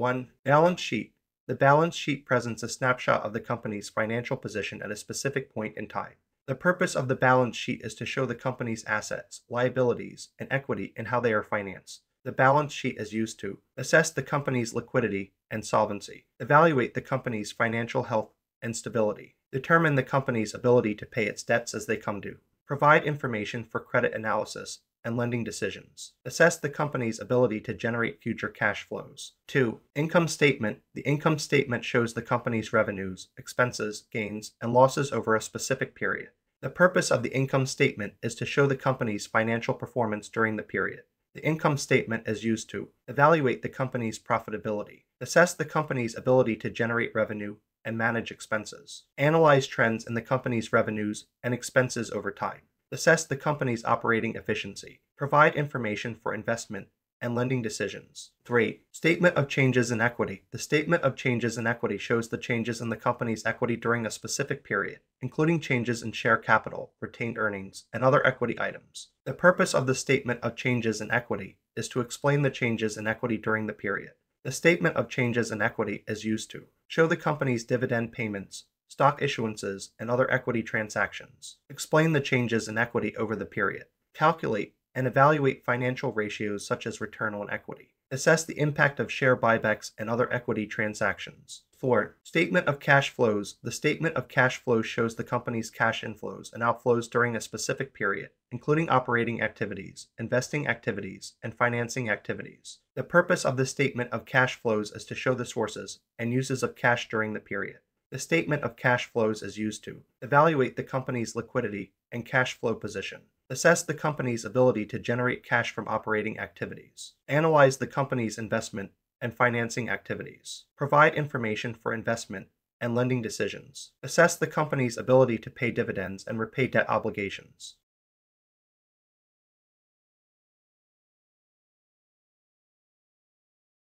1. Balance sheet. The balance sheet presents a snapshot of the company's financial position at a specific point in time. The purpose of the balance sheet is to show the company's assets, liabilities, and equity and how they are financed. The balance sheet is used to assess the company's liquidity and solvency, evaluate the company's financial health and stability, determine the company's ability to pay its debts as they come due, provide information for credit analysis and lending decisions. Assess the company's ability to generate future cash flows. 2. Income statement. The income statement shows the company's revenues, expenses, gains, and losses over a specific period. The purpose of the income statement is to show the company's financial performance during the period. The income statement is used to evaluate the company's profitability, assess the company's ability to generate revenue and manage expenses, analyze trends in the company's revenues and expenses over time, assess the company's operating efficiency, provide information for investment and lending decisions. 3. Statement of changes in equity. The statement of changes in equity shows the changes in the company's equity during a specific period, including changes in share capital, retained earnings, and other equity items. The purpose of the statement of changes in equity is to explain the changes in equity during the period. The statement of changes in equity is used to show the company's dividend payments, stock issuances, and other equity transactions. Explain the changes in equity over the period. Calculate and evaluate financial ratios such as return on equity. Assess the impact of share buybacks and other equity transactions. 4. Statement of cash flows. The statement of cash flows shows the company's cash inflows and outflows during a specific period, including operating activities, investing activities, and financing activities. The purpose of the statement of cash flows is to show the sources and uses of cash during the period. The statement of cash flows is used to evaluate the company's liquidity and cash flow position, assess the company's ability to generate cash from operating activities, analyze the company's investment and financing activities, provide information for investment and lending decisions, assess the company's ability to pay dividends and repay debt obligations,